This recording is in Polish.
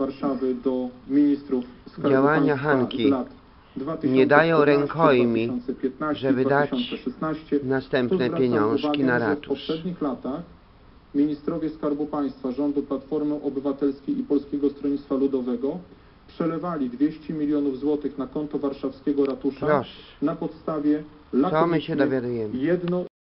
Warszawy do ministrów Działania Hanki nie dają rękojmi, żeby dać następne pieniążki na ratusz. W poprzednich latach ministrowie Skarbu Państwa rządu Platformy Obywatelskiej i Polskiego Stronnictwa Ludowego przelewali 200 milionów złotych na konto warszawskiego ratusza Proszę. na podstawie Co jedno